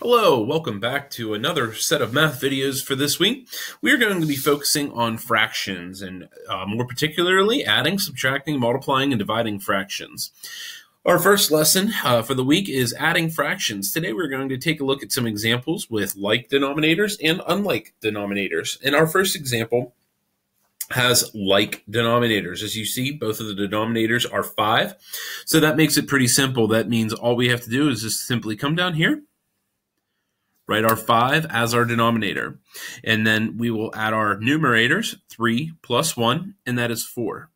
Hello, welcome back to another set of math videos for this week. We are going to be focusing on fractions and uh, more particularly adding, subtracting, multiplying, and dividing fractions. Our first lesson uh, for the week is adding fractions. Today we're going to take a look at some examples with like denominators and unlike denominators. And our first example has like denominators. As you see, both of the denominators are 5. So that makes it pretty simple. That means all we have to do is just simply come down here write our 5 as our denominator. And then we will add our numerators, 3 plus 1, and that is 4.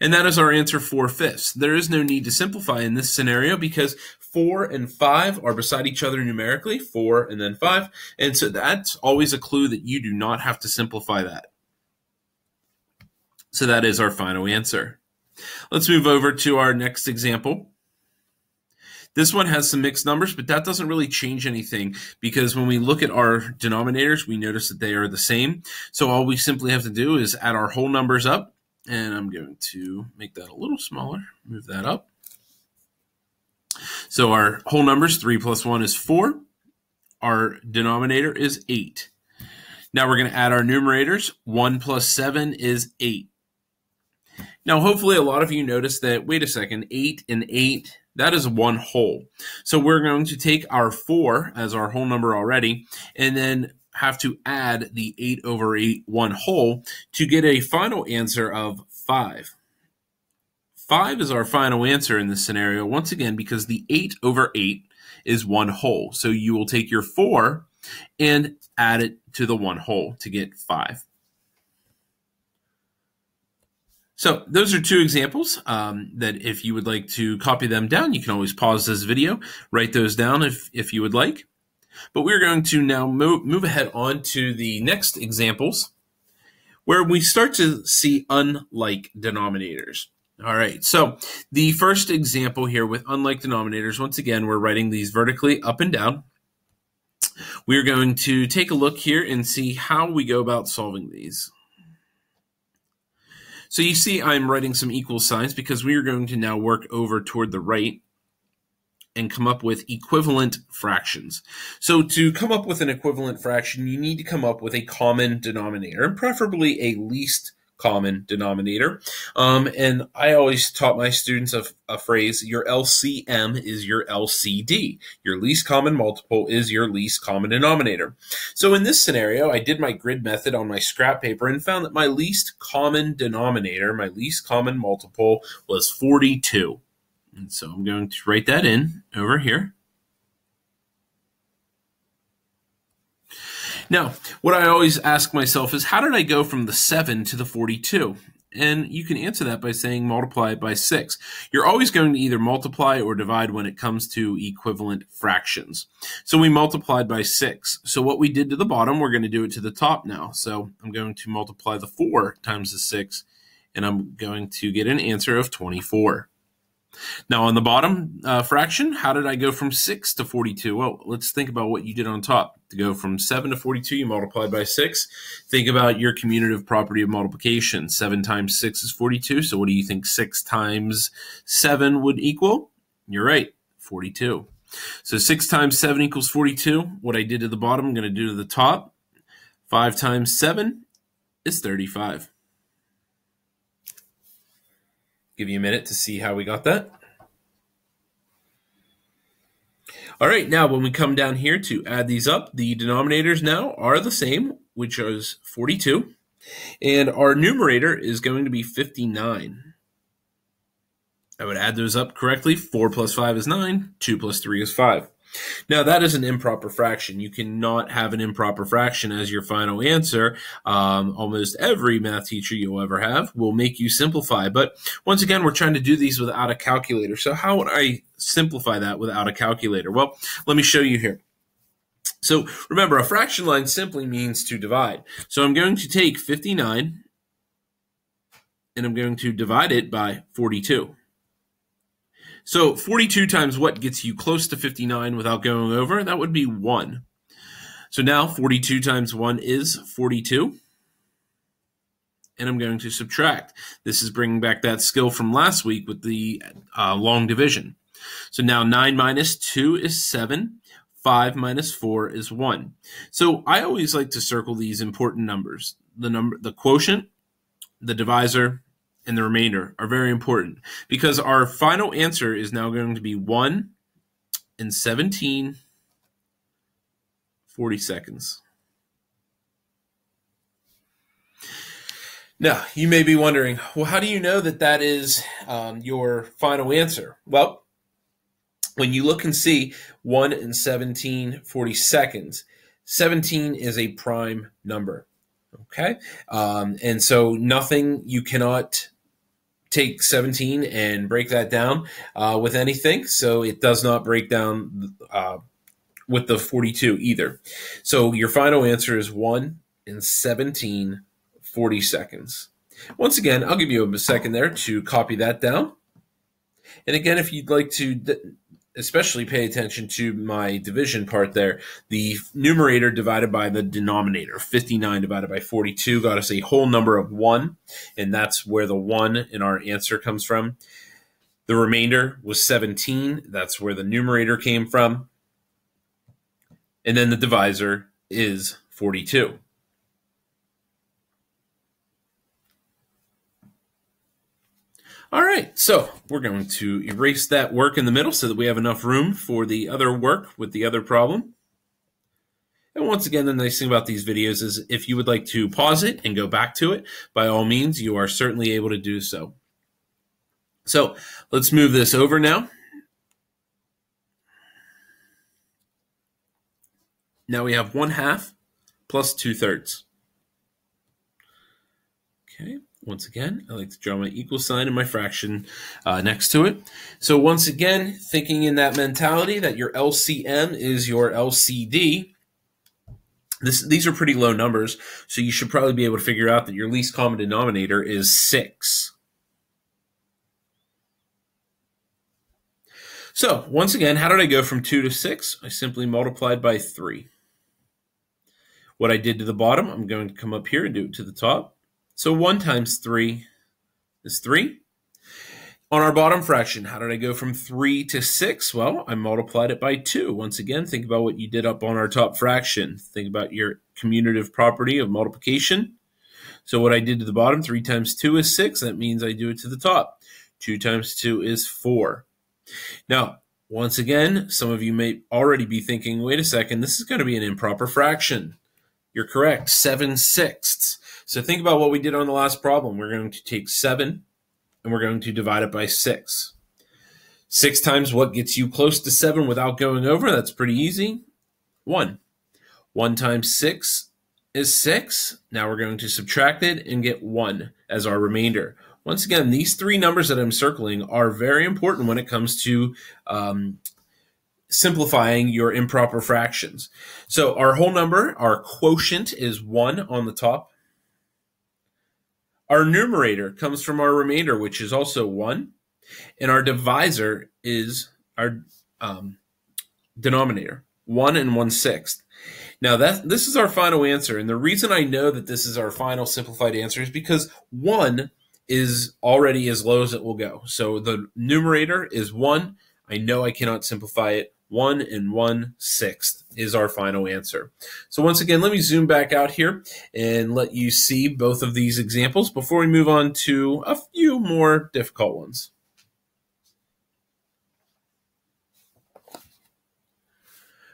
And that is our answer 4 fifths. There is no need to simplify in this scenario because 4 and 5 are beside each other numerically, 4 and then 5. And so that's always a clue that you do not have to simplify that. So that is our final answer. Let's move over to our next example. This one has some mixed numbers, but that doesn't really change anything because when we look at our denominators, we notice that they are the same. So all we simply have to do is add our whole numbers up. And I'm going to make that a little smaller, move that up. So our whole numbers, 3 plus 1 is 4. Our denominator is 8. Now we're going to add our numerators. 1 plus 7 is 8. Now, hopefully, a lot of you noticed that, wait a second, 8 and 8 that is one whole. So we're going to take our 4 as our whole number already, and then have to add the 8 over 8 one whole to get a final answer of 5. 5 is our final answer in this scenario, once again, because the 8 over 8 is one whole. So you will take your 4 and add it to the one whole to get 5. So those are two examples um, that if you would like to copy them down, you can always pause this video, write those down if, if you would like. But we're going to now move, move ahead on to the next examples where we start to see unlike denominators. All right, so the first example here with unlike denominators, once again, we're writing these vertically up and down. We're going to take a look here and see how we go about solving these. So you see I'm writing some equal signs because we are going to now work over toward the right and come up with equivalent fractions. So to come up with an equivalent fraction, you need to come up with a common denominator, and preferably a least common denominator. Um, and I always taught my students a, a, phrase your LCM is your LCD. Your least common multiple is your least common denominator. So in this scenario, I did my grid method on my scrap paper and found that my least common denominator, my least common multiple, was 42. And so I'm going to write that in over here. Now, what I always ask myself is how did I go from the 7 to the 42? And you can answer that by saying multiply it by 6. You're always going to either multiply or divide when it comes to equivalent fractions. So we multiplied by 6. So what we did to the bottom, we're going to do it to the top now. So I'm going to multiply the 4 times the 6, and I'm going to get an answer of 24. Now, on the bottom uh, fraction, how did I go from 6 to 42? Well, let's think about what you did on top. To go from 7 to 42, you multiplied by 6. Think about your commutative property of multiplication. 7 times 6 is 42. So, what do you think 6 times 7 would equal? You're right, 42. So, 6 times 7 equals 42. What I did to the bottom, I'm going to do to the top. 5 times 7 is 35 give you a minute to see how we got that. All right, now when we come down here to add these up, the denominators now are the same, which is 42. And our numerator is going to be 59. I would add those up correctly. 4 plus 5 is 9. 2 plus 3 is 5. Now, that is an improper fraction. You cannot have an improper fraction as your final answer. Um, almost every math teacher you'll ever have will make you simplify. But once again, we're trying to do these without a calculator. So, how would I simplify that without a calculator? Well, let me show you here. So, remember, a fraction line simply means to divide. So, I'm going to take 59 and I'm going to divide it by 42. So 42 times what gets you close to 59 without going over? That would be 1. So now 42 times 1 is 42. And I'm going to subtract. This is bringing back that skill from last week with the uh, long division. So now 9 minus 2 is 7. 5 minus 4 is 1. So I always like to circle these important numbers. The number the quotient, the divisor, and the remainder are very important because our final answer is now going to be 1 and 17 40 seconds. Now, you may be wondering, well, how do you know that that is um, your final answer? Well, when you look and see 1 and 17, 40 seconds, 17 is a prime number. Okay. Um, and so nothing, you cannot take 17 and break that down uh, with anything. So it does not break down uh, with the 42 either. So your final answer is 1 in 17, 40 seconds. Once again, I'll give you a second there to copy that down. And again, if you'd like to especially pay attention to my division part there. The numerator divided by the denominator, 59 divided by 42, got us a whole number of 1, and that's where the 1 in our answer comes from. The remainder was 17, that's where the numerator came from. And then the divisor is 42. All right, so we're going to erase that work in the middle so that we have enough room for the other work with the other problem. And once again, the nice thing about these videos is if you would like to pause it and go back to it, by all means, you are certainly able to do so. So let's move this over now. Now we have one half plus two thirds. Okay. Once again, I like to draw my equal sign and my fraction uh, next to it. So once again, thinking in that mentality that your LCM is your LCD, this, these are pretty low numbers, so you should probably be able to figure out that your least common denominator is 6. So once again, how did I go from 2 to 6? I simply multiplied by 3. What I did to the bottom, I'm going to come up here and do it to the top. So 1 times 3 is 3. On our bottom fraction, how did I go from 3 to 6? Well, I multiplied it by 2. Once again, think about what you did up on our top fraction. Think about your commutative property of multiplication. So what I did to the bottom, 3 times 2 is 6. That means I do it to the top. 2 times 2 is 4. Now, once again, some of you may already be thinking, wait a second, this is going to be an improper fraction. You're correct, 7 sixths. So think about what we did on the last problem. We're going to take 7 and we're going to divide it by 6. 6 times what gets you close to 7 without going over? That's pretty easy. 1. 1 times 6 is 6. Now we're going to subtract it and get 1 as our remainder. Once again, these three numbers that I'm circling are very important when it comes to um, simplifying your improper fractions. So our whole number, our quotient is 1 on the top. Our numerator comes from our remainder, which is also 1. And our divisor is our um, denominator, 1 and 1 sixth. Now that this is our final answer, and the reason I know that this is our final simplified answer is because 1 is already as low as it will go. So the numerator is 1. I know I cannot simplify it. 1 and one sixth is our final answer. So once again, let me zoom back out here and let you see both of these examples before we move on to a few more difficult ones.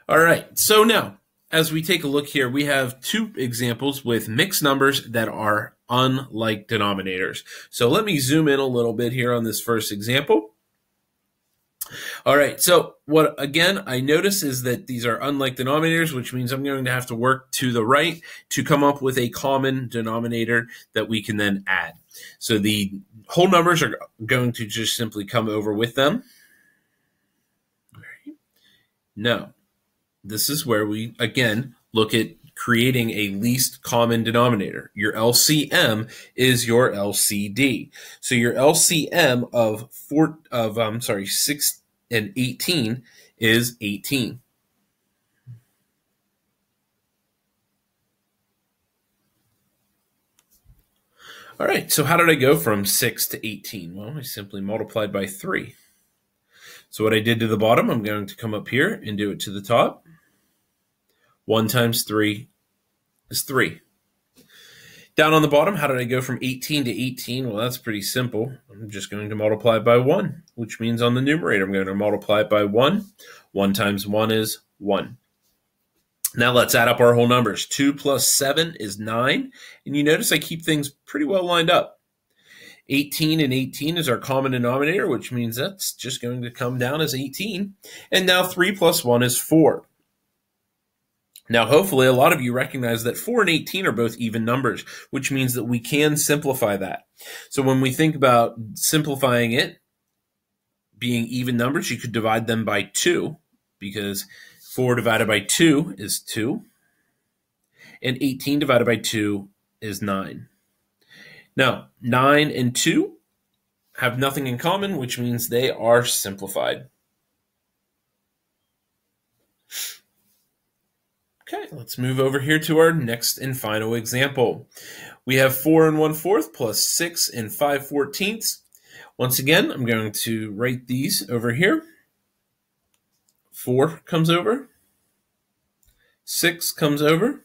All right, so now as we take a look here, we have two examples with mixed numbers that are unlike denominators. So let me zoom in a little bit here on this first example. All right. So what again I notice is that these are unlike denominators, which means I'm going to have to work to the right to come up with a common denominator that we can then add. So the whole numbers are going to just simply come over with them. No, this is where we again look at creating a least common denominator. Your LCM is your LCD. So your LCM of four of I'm um, sorry, six and 18 is 18. All right, so how did I go from 6 to 18? Well, I simply multiplied by 3. So what I did to the bottom, I'm going to come up here and do it to the top. 1 times 3 is 3. Down on the bottom, how did I go from 18 to 18? Well, that's pretty simple. I'm just going to multiply by 1, which means on the numerator, I'm going to multiply it by 1. 1 times 1 is 1. Now let's add up our whole numbers. 2 plus 7 is 9. And you notice I keep things pretty well lined up. 18 and 18 is our common denominator, which means that's just going to come down as 18. And now 3 plus 1 is 4. Now, hopefully, a lot of you recognize that 4 and 18 are both even numbers, which means that we can simplify that. So when we think about simplifying it, being even numbers, you could divide them by 2, because 4 divided by 2 is 2, and 18 divided by 2 is 9. Now, 9 and 2 have nothing in common, which means they are simplified. Okay, let's move over here to our next and final example. We have 4 and 1 fourth plus 6 and 5 fourteenths. Once again, I'm going to write these over here. 4 comes over. 6 comes over.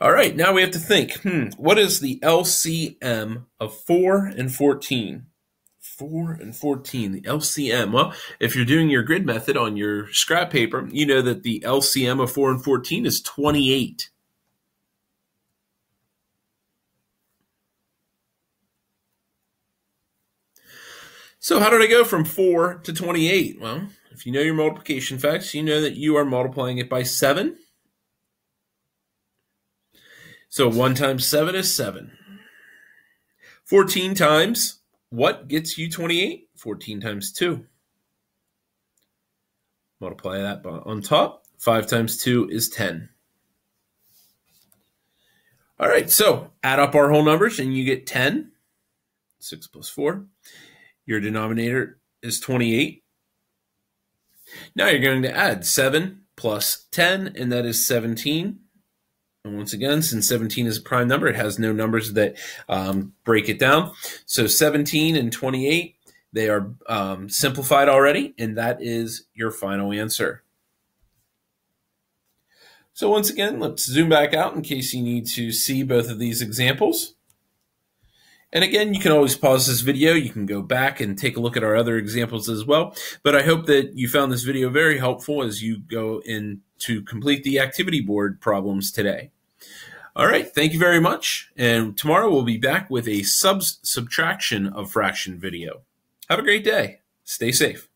All right, now we have to think hmm, what is the LCM of 4 and 14? 4 and 14, the LCM. Well, if you're doing your grid method on your scrap paper, you know that the LCM of 4 and 14 is 28. So how did I go from 4 to 28? Well, if you know your multiplication facts, you know that you are multiplying it by 7 so 1 times 7 is 7. 14 times what gets you 28? 14 times 2. Multiply that on top. 5 times 2 is 10. All right, so add up our whole numbers and you get 10. 6 plus 4. Your denominator is 28. Now you're going to add 7 plus 10, and that is 17. And once again, since 17 is a prime number, it has no numbers that um, break it down. So 17 and 28, they are um, simplified already, and that is your final answer. So once again, let's zoom back out in case you need to see both of these examples. And again, you can always pause this video. You can go back and take a look at our other examples as well. But I hope that you found this video very helpful as you go in to complete the activity board problems today. All right, thank you very much. And tomorrow we'll be back with a sub subtraction of fraction video. Have a great day. Stay safe.